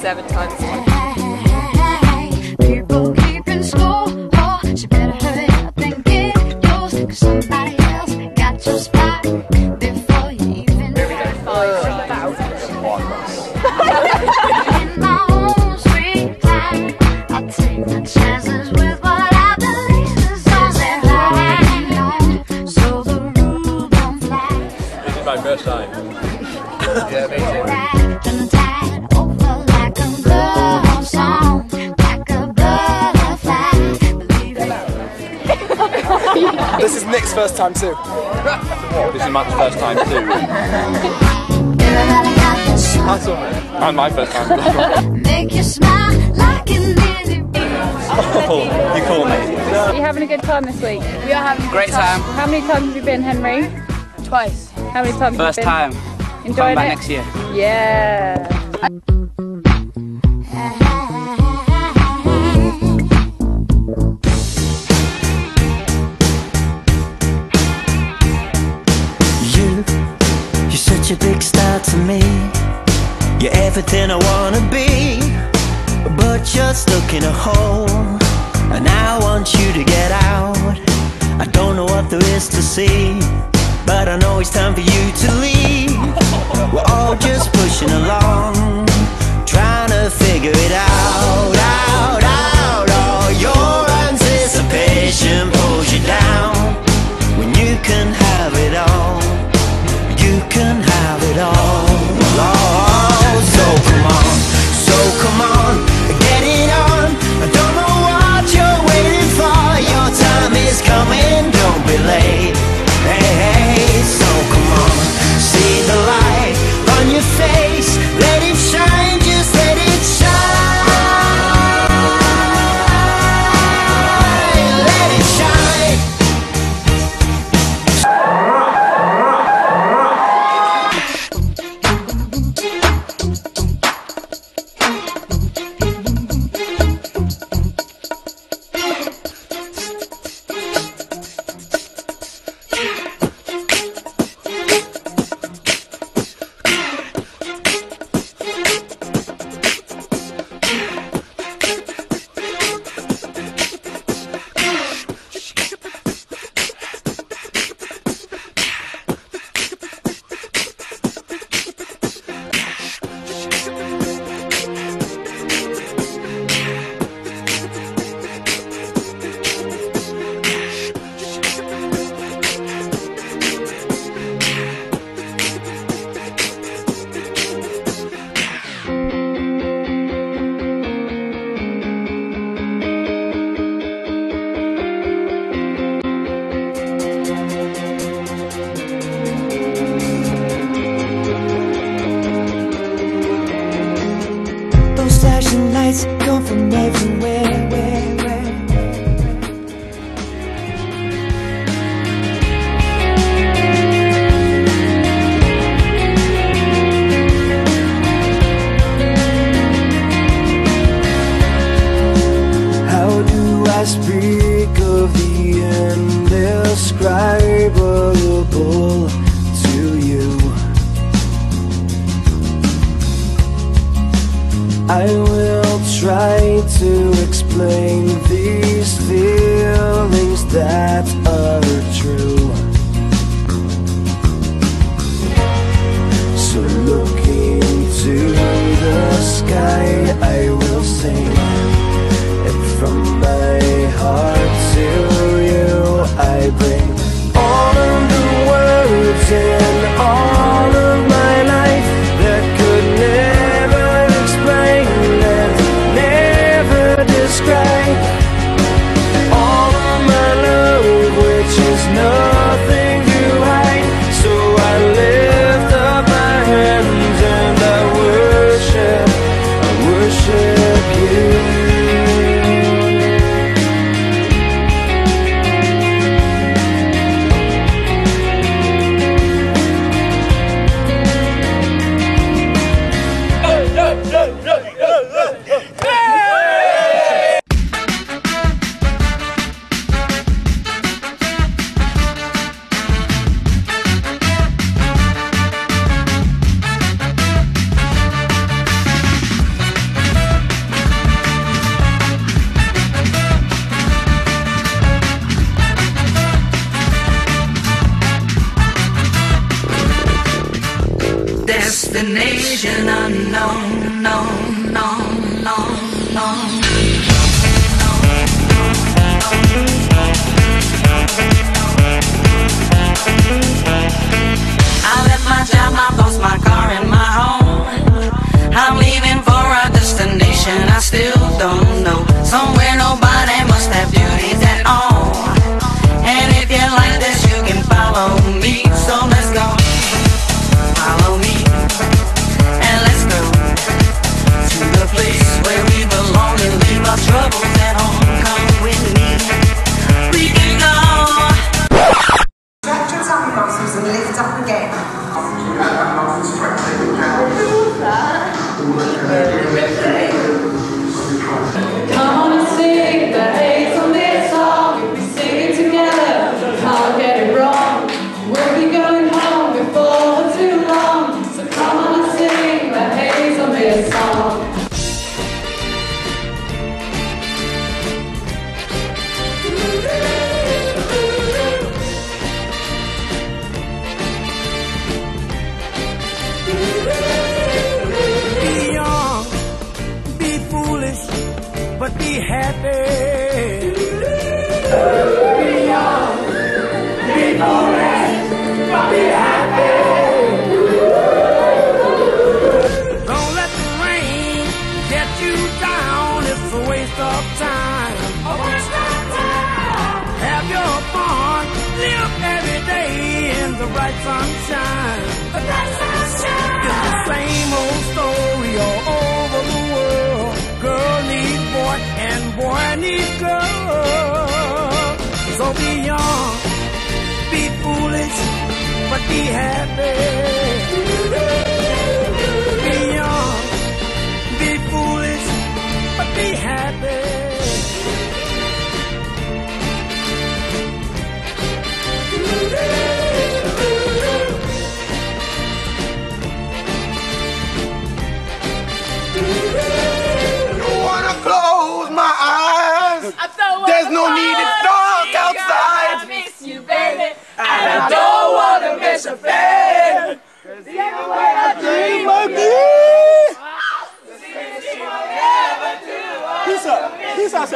seven times. People keeping score. Oh, she better hurry up and get yours. 'cause somebody else got your spot before you even know. In my own sweet time, I take my chances with what I believe Nick's first time too. This is Matt's first time too. Everybody got this. That's all right. And my first time. Make you smile like an itty oh, you call me. Are you having a good time this week? We are having a Great good time. time. How many times have you been, Henry? Twice. How many times First have you time. been? Come Enjoying back it? next year. Yeah. You're everything I wanna be, but you're stuck in a hole, and I want you to get out. I don't know what there is to see, but I know it's time for you to leave. I will try to explain these feelings that are true. So look into the sky, I will Destination unknown, known, known, known, known. I left my job, my boss, my car, and my bright sunshine. The bright sunshine. It's the same old story all over the world. Girl needs boy and boy needs girl. So be young, be foolish, but be happy. so There's no need to talk outside. I miss you, baby. And, I don't want to miss a thing. Cause the only way I dream of you. Peace out. Peace out,